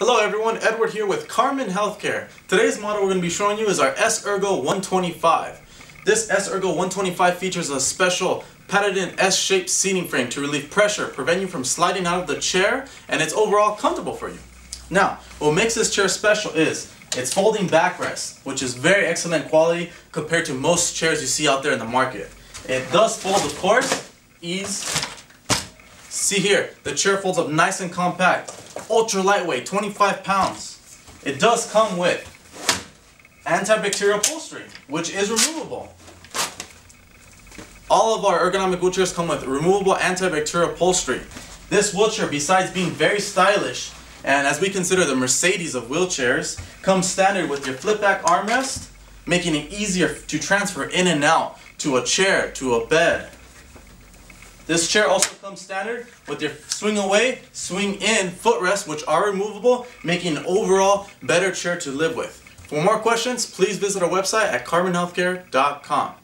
Hello everyone, Edward here with Karman Healthcare. Today's model we're going to be showing you is our S-Ergo 125. This S-Ergo 125 features a special patented S-shaped seating frame to relieve pressure, prevent you from sliding out of the chair, and it's overall comfortable for you. Now, what makes this chair special is its folding backrest, which is very excellent quality compared to most chairs you see out there in the market. It does fold, of course, ease. See here, the chair folds up nice and compact ultra lightweight, 25 pounds. It does come with antibacterial upholstery, which is removable. All of our ergonomic wheelchairs come with removable antibacterial upholstery. This wheelchair, besides being very stylish, and as we consider the Mercedes of wheelchairs, comes standard with your flip back armrest, making it easier to transfer in and out to a chair, to a bed, this chair also comes standard with your swing away, swing in footrest, which are removable, making an overall better chair to live with. For more questions, please visit our website at karmanhealthcare.com.